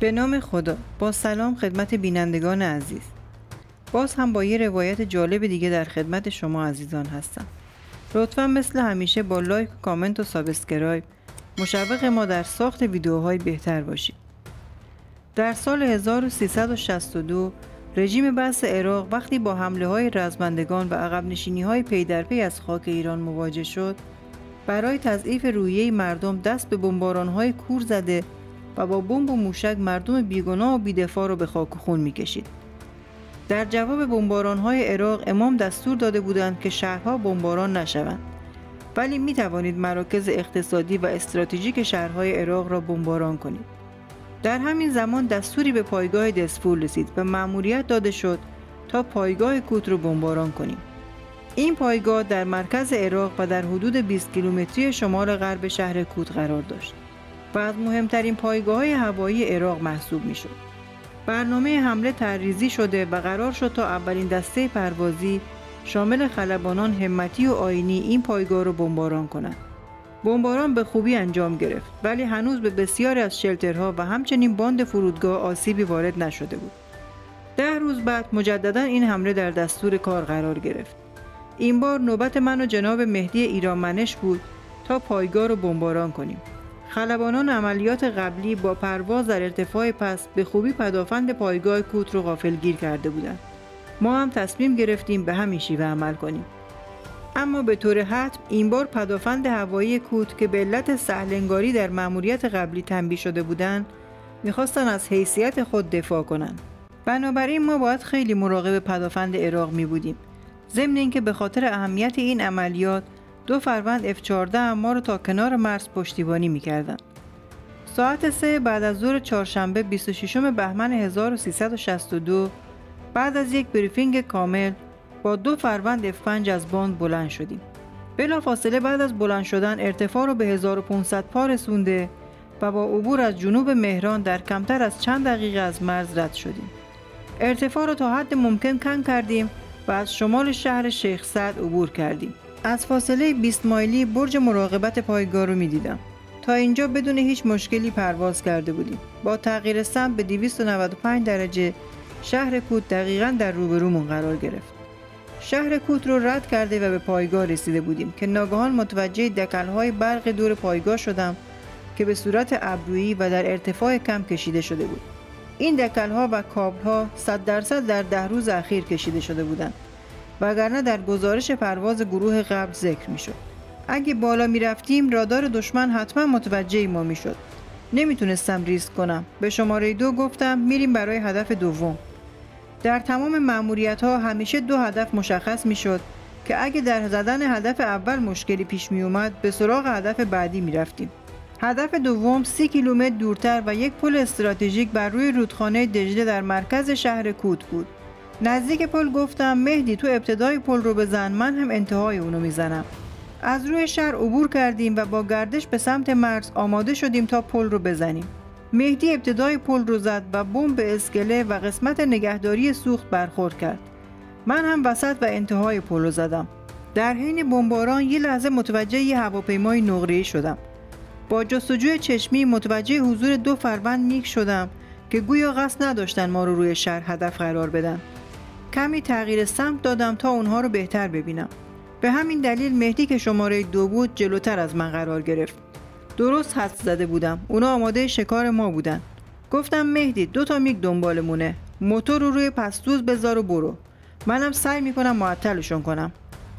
به نام خدا. با سلام خدمت بینندگان عزیز. باز هم با یه روایت جالب دیگه در خدمت شما عزیزان هستم. لطفا مثل همیشه با like، comment و subscribe. مشوق ما در ساخت ویدیوهای بهتر باشید. در سال 1362 رژیم بعث عراق وقتی با حمله های رزمندگان و عقب نشینی های پی در پی از خاک ایران مواجه شد برای تضعیف روحیه مردم دست به بمباران های کور زده و با بمب و موشک مردم بیگناه و بیدفاع را به خاک و خون می‌کشید. در جواب بمباران های عراق امام دستور داده بودند که شهرها بمباران نشوند. ولی می توانید مراکز اقتصادی و استراتژیک شهرهای عراق را بمباران کنید. در همین زمان دستوری به پایگاه دسفور رسید و مأموریت داده شد تا پایگاه کوت را بمباران کنیم. این پایگاه در مرکز عراق و در حدود 20 کیلومتری شمال غرب شهر کوت قرار داشت. و از مهمترین پایگاه های هوایی عراق محسوب می شد. برنامه حمله تریزی شده و قرار شد تا اولین دسته پروازی شامل خلبانان همتی و آینی این پایگاه را بمباران کنند. بمباران به خوبی انجام گرفت ولی هنوز به بسیاری از شلترها و همچنین باند فرودگاه آسیبی وارد نشده بود. ده روز بعد مجددا این حمله در دستور کار قرار گرفت. این بار نوبت من و جناب مهدی ایرانمنش بود تا پایگاه رو بمباران کنیم. خلبانان عملیات قبلی با پرواز در ارتفاع پس به خوبی پدافند پایگاه کوت رو غافلگیر کرده بودند. ما هم تصمیم گرفتیم به همین شیوه عمل کنیم. اما به طور حتم این بار پدافند هوایی کوت که به علت سهلنگاری در مأموریت قبلی تنبیه شده بودند می‌خواستن از حیثیت خود دفاع کنند. بنابراین ما باید خیلی مراقب پدافند عراق می بودیم. ضمن اینکه به خاطر اهمیت این عملیات دو فروند F14 ما رو تا کنار مرز پشتیبانی می‌کردند. ساعت سه بعد از ظهر چهارشنبه 26 بهمن 1362 بعد از یک بریفینگ کامل با دو فروند F5 از باند بلند شدیم. بلا فاصله بعد از بلند شدن ارتفاع رو به 1500 پا رسونده و با عبور از جنوب مهران در کمتر از چند دقیقه از مرز رد شدیم. ارتفاع رو تا حد ممکن کم کردیم و از شمال شهر شیخ سعد عبور کردیم. از فاصله 20 مایلی برج مراقبت پایگاه رو می‌دیدم. تا اینجا بدون هیچ مشکلی پرواز کرده بودیم. با تغییر سمت به 295 درجه شهر کوت دقیقا در روبرومون قرار گرفت. شهر کوت رو رد کرده و به پایگاه رسیده بودیم که ناگهان متوجه دکلهای برق دور پایگاه شدم که به صورت ابرویی و در ارتفاع کم کشیده شده بود. این دکلها و کابلها 100 درصد در ده روز اخیر کشیده شده بودند. وگرنه در گزارش پرواز گروه قبل ذکر می‌شد. اگه بالا می‌رفتیم رادار دشمن حتما متوجه ما می‌شد. نمی‌تونستم ریسک کنم. به شماره دو گفتم میریم برای هدف دوم. در تمام معمولیت ها همیشه دو هدف مشخص می‌شد که اگه در زدن هدف اول مشکلی پیش می اومد به سراغ هدف بعدی می رفتیم. هدف دوم سی کیلومتر دورتر و یک پل استراتژیک بر روی رودخانه دجله در مرکز شهر کوت بود. نزدیک پل گفتم مهدی تو ابتدای پل رو بزن من هم انتهای اونو می‌زنم. از روی شهر عبور کردیم و با گردش به سمت مرز آماده شدیم تا پل رو بزنیم. مهدی ابتدای پل رو زد و بمب به اسکله و قسمت نگهداری سوخت برخورد کرد. من هم وسط و انتهای پل رو زدم. در حین بمباران یه لحظه متوجه یه هواپیمای نقره‌ای شدم. با جستجوی چشمی متوجه حضور دو فروند میک شدم که گویا قصد نداشتن ما رو روی شهر هدف قرار بدن. کمی تغییر سمت دادم تا اونها رو بهتر ببینم. به همین دلیل مهدی که شماره دو بود جلوتر از من قرار گرفت. درست حد زده بودم. اونا آماده شکار ما بودن. گفتم مهدی دو تا میگ دنبالمونه. موتور رو روی پستوز بذار و برو. منم سعی می‌کنم معطلشون کنم.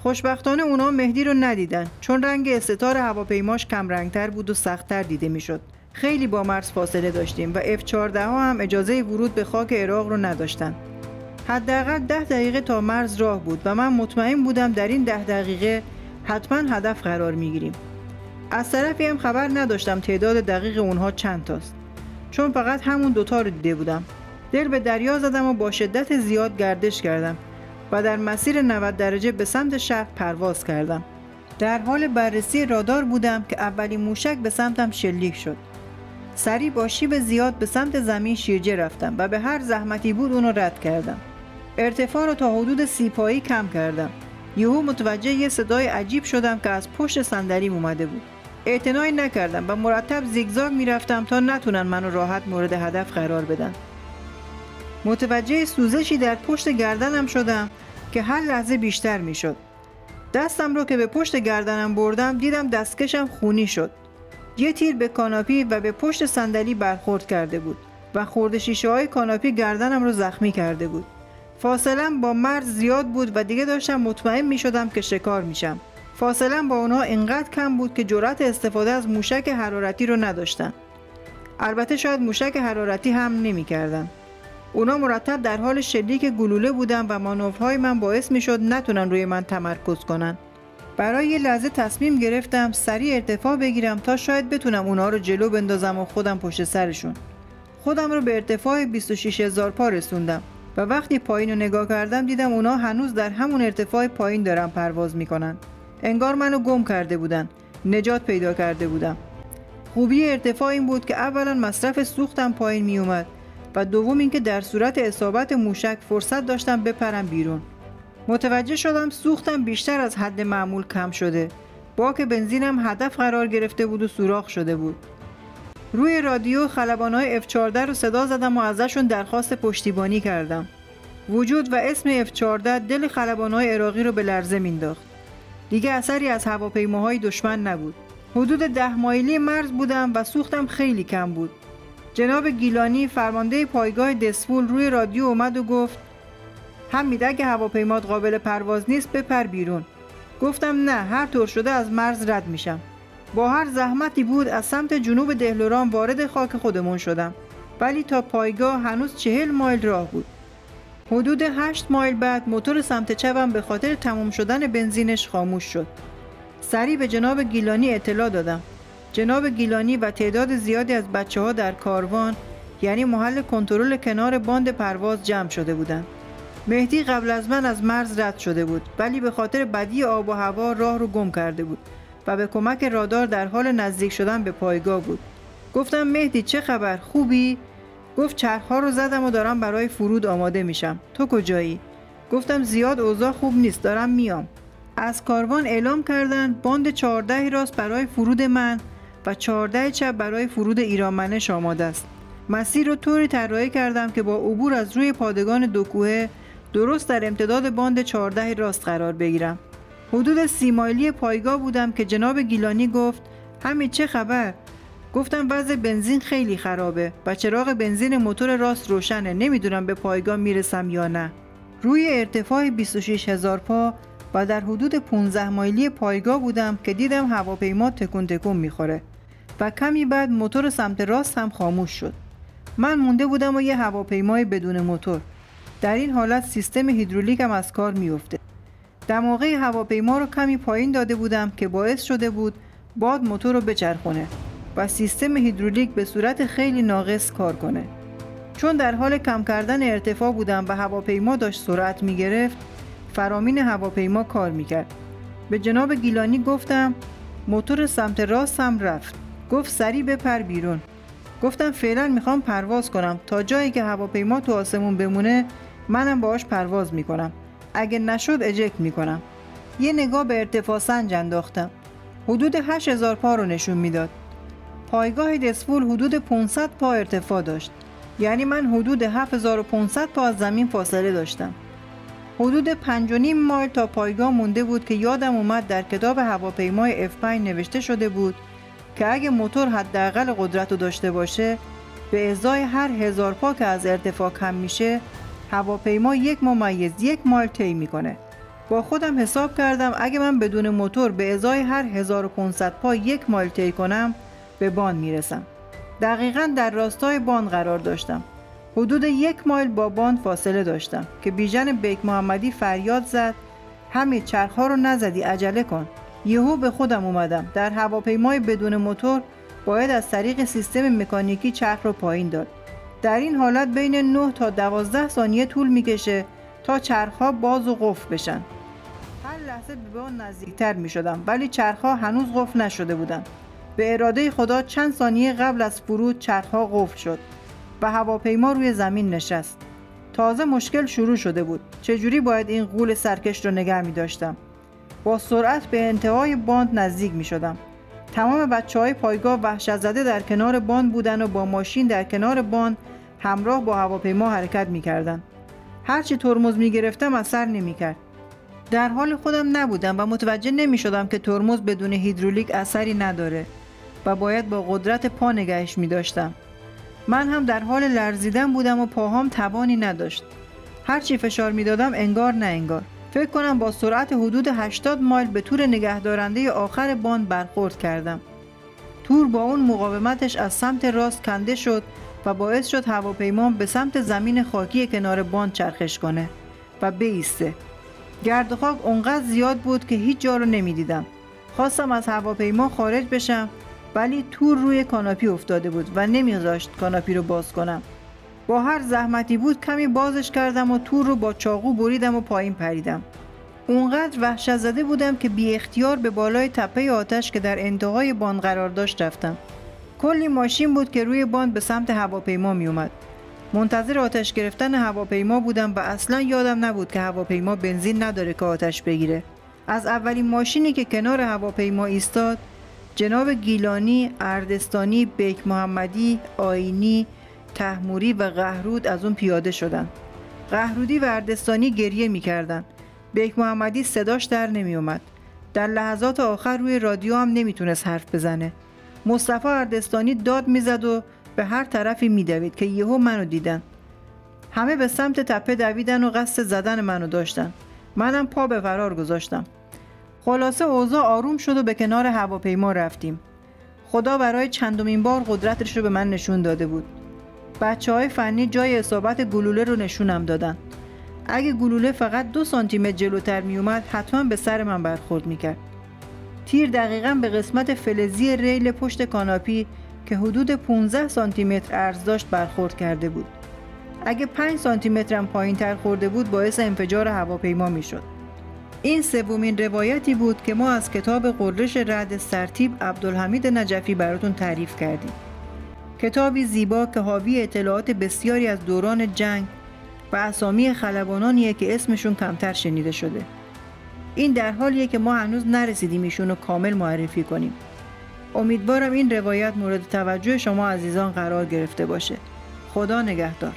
خوشبختانه اونا مهدی رو ندیدن. چون رنگ استتار هواپیماش کم رنگتر بود و سختتر دیده می‌شد. خیلی با مرز فاصله داشتیم و F-14 ها هم اجازه ورود به خاک عراق رو نداشتن. حداقل ده دقیقه تا مرز راه بود و من مطمئن بودم در این ده دقیقه حتما هدف قرار می‌گیریم. از طرفی هم خبر نداشتم تعداد دقیق اونها چند تاست. چون فقط همون دوتا رو دیده بودم. دل به دریا زدم و با شدت زیاد گردش کردم و در مسیر 90 درجه به سمت شهر پرواز کردم. در حال بررسی رادار بودم که اولین موشک به سمتم شلیک شد. سریع با شیب زیاد به سمت زمین شیرجه رفتم و به هر زحمتی بود اونو رد کردم. ارتفاع رو تا حدود سی پایی کم کردم. یهو متوجه یه صدای عجیب شدم که از پشت صندلیم اومده بود. اعتنایی نکردم و مرتب زیگزاگ می‌رفتم تا نتونن منو راحت مورد هدف قرار بدن. متوجه سوزشی در پشت گردنم شدم که هر لحظه بیشتر می‌شد. دستم رو که به پشت گردنم بردم دیدم دستکشم خونی شد. یه تیر به کاناپی و به پشت صندلی برخورد کرده بود و خورد شیشه های کاناپی گردنم رو زخمی کرده بود. فاصله با مرز زیاد بود و دیگه داشتم مطمئن می شدم که شکار میشم فاصله با اونها اینقدر کم بود که جرأت استفاده از موشک حرارتی رو نداشتن البته شاید موشک حرارتی هم نمی‌کردن. اونا مرتب در حال شلیک گلوله بودن و مانورهای من باعث می شد نتونن روی من تمرکز کنن. برای یه لحظه تصمیم گرفتم سریع ارتفاع بگیرم تا شاید بتونم اونا رو جلو بندازم و خودم پشت سرشون. خودم رو به ارتفاع 26 هزار پا رسوندم و وقتی پایین رو نگاه کردم دیدم اونا هنوز در همون ارتفاع پایین دارن پرواز می‌کنن. انگار منو گم کرده بودن. نجات پیدا کرده بودم. خوبی ارتفاع این بود که اولا مصرف سوختم پایین می اومد و دوم اینکه در صورت اصابت موشک فرصت داشتم بپرم بیرون متوجه شدم سوختم بیشتر از حد معمول کم شده باک بنزینم هدف قرار گرفته بود و سوراخ شده بود روی رادیو خلبانهای F14 رو صدا زدم و ازشون درخواست پشتیبانی کردم. وجود و اسم F14 دل خلبانهای عراقی رو به لرزه مینداخت دیگه اثری از هواپیماهای دشمن نبود. حدود ده مایلی مرز بودم و سوختم خیلی کم بود. جناب گیلانی فرمانده پایگاه دسفول روی رادیو اومد و گفت حمید اگه هواپیمات قابل پرواز نیست بپر بیرون. گفتم نه هر طور شده از مرز رد میشم. با هر زحمتی بود از سمت جنوب دهلوران وارد خاک خودمون شدم. ولی تا پایگاه هنوز چهل مایل راه بود. حدود هشت مایل بعد موتور سمت چپم به خاطر تموم شدن بنزینش خاموش شد. سریع به جناب گیلانی اطلاع دادم. جناب گیلانی و تعداد زیادی از بچه ها در کاروان یعنی محل کنترل کنار باند پرواز جمع شده بودند. مهدی قبل از من از مرز رد شده بود ولی به خاطر بدی آب و هوا راه رو گم کرده بود. و به کمک رادار در حال نزدیک شدن به پایگاه بود. گفتم مهدی چه خبر خوبی؟ گفت چرخها رو زدم و دارم برای فرود آماده میشم. تو کجایی؟ گفتم زیاد اوضاع خوب نیست دارم میام. از کاروان اعلام کردن باند 14 راست برای فرود من و 14 چپ برای فرود ایرانمنش آماده است مسیر رو طوری طراحی کردم که با عبور از روی پادگان دو کوه درست در امتداد باند 14 راست قرار بگیرم حدود سی مایلی پایگاه بودم که جناب گیلانی گفت همین چه خبر؟ گفتم وضع بنزین خیلی خرابه و چراغ بنزین موتور راست روشنه. نمی‌دونم به پایگاه می‌رسم یا نه. روی ارتفاع 26 هزار پا و در حدود 15 مایلی پایگاه بودم که دیدم هواپیما تکون تکون می‌خوره و کمی بعد موتور سمت راست هم خاموش شد. من مونده بودم و یه هواپیمای بدون موتور. در این حالت سیستم هیدرولیکم از کار میفته دماغه هواپیما رو کمی پایین داده بودم که باعث شده بود باد موتور رو بچرخونه و سیستم هیدرولیک به صورت خیلی ناقص کار کنه. چون در حال کم کردن ارتفاع بودم و هواپیما داشت سرعت می گرفت فرامین هواپیما کار می‌کرد. به جناب گیلانی گفتم موتور سمت راست هم رفت. گفت سریع بپر بیرون. گفتم فعلا می‌خوام پرواز کنم. تا جایی که هواپیما تو آسمون بمونه منم باهاش پرواز می‌کنم. اگه نشد اجکت می‌کنم. یه نگاه به ارتفاع سنج انداختم. حدود 8000 پا رو نشون می‌داد. پایگاه دسفول حدود 500 پا ارتفاع داشت. یعنی من حدود 7500 پا از زمین فاصله داشتم. حدود 5.5 مایل تا پایگاه مونده بود که یادم اومد در کتاب هواپیمای F5 نوشته شده بود که اگه موتور حداقل قدرت رو داشته باشه به ازای هر هزار پا که از ارتفاع کم میشه هواپیما یک ممیز یک مایل طی می‌کنه. با خودم حساب کردم اگه من بدون موتور به ازای هر 1500 پا یک مایل طی کنم به بان می‌رسم. دقیقا در راستای بان قرار داشتم. حدود یک مایل با باند فاصله داشتم که بیژن بیک محمدی فریاد زد. همین چرخها رو نزدی عجله کن. یهو به خودم اومدم. در هواپیمای بدون موتور باید از طریق سیستم مکانیکی چرخ رو پایین داد. در این حالت بین 9 تا 12 ثانیه طول می‌کشه تا چرخها باز و قفل بشن. هر لحظه به آن نزدیکتر می شدم ولی چرخها هنوز قفل نشده بودن به اراده خدا چند ثانیه قبل از فرود چرخها قفل شد. و هواپیما روی زمین نشست. تازه مشکل شروع شده بود. چجوری باید این قول سرکش رو نگه می داشتم با سرعت به انتهای باند نزدیک می شدم تمام بچه های پایگاه وحشت زده در کنار باند بودن و با ماشین در کنار باند همراه با هواپیما حرکت می‌کردند. هرچی ترمز می‌گرفتم اثر نمی‌کرد. در حال خودم نبودم و متوجه نمی شدم که ترمز بدون هیدرولیک اثری نداره و باید با قدرت پا نگهش می داشتم. من هم در حال لرزیدن بودم و پاهام توانی نداشت. هرچی فشار می دادم انگار نه انگار. فکر کنم با سرعت حدود 80 مایل به تور نگهدارنده آخر باند برخورد کردم. تور با اون مقاومتش از سمت راست کنده شد و باعث شد هواپیما به سمت زمین خاکی کنار باند چرخش کنه و بایسته. گرد خاک اونقدر زیاد بود که هیچ جا رو نمی‌دیدم. خواستم از هواپیما خارج بشم ولی تور روی canopy افتاده بود و نمیذاشت canopy رو باز کنم. با هر زحمتی بود کمی بازش کردم و تور رو با چاقو بریدم و پایین پریدم. اونقدر وحشت زده بودم که بی اختیار به بالای تپه آتش که در انتهای باند قرار داشت رفتم. کلی ماشین بود که روی باند به سمت هواپیما می اومد. منتظر آتش گرفتن هواپیما بودم و اصلا یادم نبود که هواپیما بنزین نداره که آتش بگیره. از اولین ماشینی که کنار هواپیما ایستاد جناب گیلانی، اردستانی، بیک محمدی، آینی، تحموری و قهرود از اون پیاده شدن. قهرودی و اردستانی گریه می‌کردن. بیک محمدی صداش در نمی اومد. در لحظات آخر روی رادیو هم نمی‌تونست حرف بزنه. مصطفی اردستانی داد می‌زد و به هر طرفی میدوید که یهو منو دیدن. همه به سمت تپه دویدن و قصد زدن منو داشتن. منم پا به فرار گذاشتم. خلاصه اوضاع آروم شد و به کنار هواپیما رفتیم. خدا برای چندمین بار قدرتش رو به من نشون داده بود. بچه های فنی جای اصابت گلوله رو نشونم دادن. اگه گلوله فقط دو سانتیمتر جلوتر می اومد حتما به سر من برخورد می‌کرد. تیر دقیقا به قسمت فلزی ریل پشت کاناپی که حدود 15 سانتی متر عرض داشت برخورد کرده بود. اگه 5 سانتی متر هم پایین تر خورده بود باعث انفجار هواپیما می‌شد. این سومین روایتی بود که ما از کتاب قررش رد سرتیب عبدالحمید نجفی براتون تعریف کردیم. کتابی زیبا که حاوی اطلاعات بسیاری از دوران جنگ و اسامی خلبانانیه که اسمشون کمتر شنیده شده. این در حالیه که ما هنوز نرسیدیم ایشون رو کامل معرفی کنیم. امیدوارم این روایت مورد توجه شما عزیزان قرار گرفته باشه. خدا نگهدار.